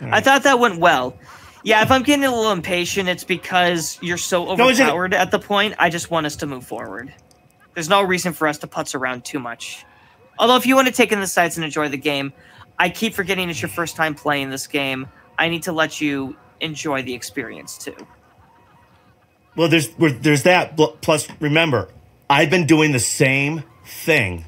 Mm. I thought that went well. Yeah, if I'm getting a little impatient, it's because you're so No, overpowered at the point. I just want us to move forward. There's no reason for us to putz around too much. Although, if you want to take in the sights and enjoy the game, I keep forgetting it's your first time playing this game. I need to let you enjoy the experience too. Well, there's there's that. Plus, remember, I've been doing the same thing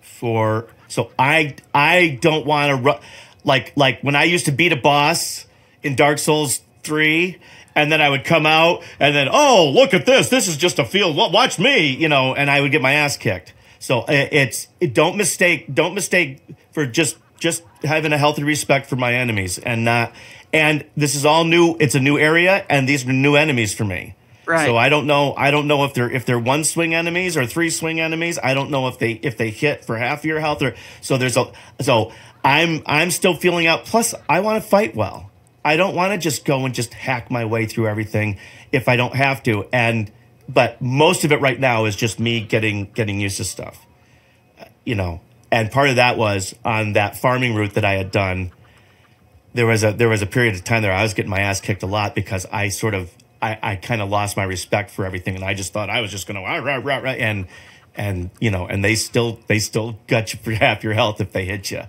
for. So I I don't want to ru- like like when I used to beat a boss in Dark Souls three. And then I would come out, and then, oh, look at this! This is just a field. Watch me, you know. And I would get my ass kicked. So it's it, don't mistake don't mistake for just just having a healthy respect for my enemies and not. And this is all new. It's a new area, and these are new enemies for me. Right. So I don't know. I don't know if they're if they're one swing enemies or three swing enemies. I don't know if they if they hit for half your health or so. There's a so I'm I'm still feeling out. Plus, I want to fight well. I don't want to just go and just hack my way through everything if I don't have to. And but most of it right now is just me getting getting used to stuff. You know, and part of that was on that farming route that I had done. There was a there was a period of time there I was getting my ass kicked a lot because I sort of I, I kind of lost my respect for everything and I just thought I was just gonna rah, rah, rah, rah, and and you know and they still they still got you for half your health if they hit you,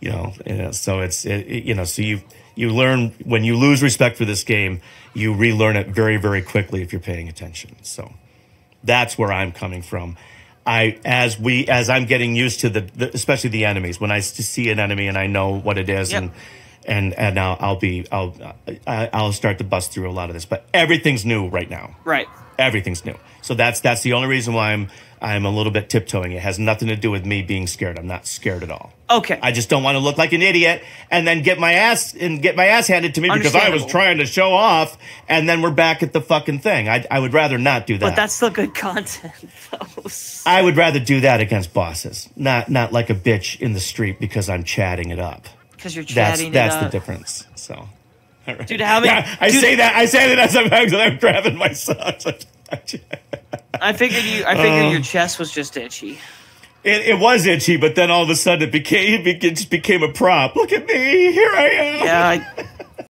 you know. And so it's it, it- you know so you you learn when you lose respect for this game you relearn it very very quickly if you're paying attention. So that's where I'm coming from. I as we as I'm getting used to the, the especially the enemies when I see an enemy and I know what it is Yep. and and and I'll, I'll be I'll I'll start to bust through a lot of this but everything's new right now Right. everything's new so that's that's the only reason why I'm I'm a little bit tiptoeing it has nothing to do with me being scared I'm not scared at all Okay. I just don't want to look like an idiot and then get my ass and get my ass handed to me because I was trying to show off and then we're back at the fucking thing I I would rather not do that but that's still good content, though. I would rather do that against bosses, not not like a bitch in the street because I'm chatting it up. Because you're That's chatting that's it the difference. So, all right. Dude, how many- Yeah, I dude- say that I say that as I'm as I'm grabbing my. It, I figured you. I figured your chest was just itchy. it was itchy, but then all of a sudden it became it just became a prop. Look at me, here I am. Yeah, I,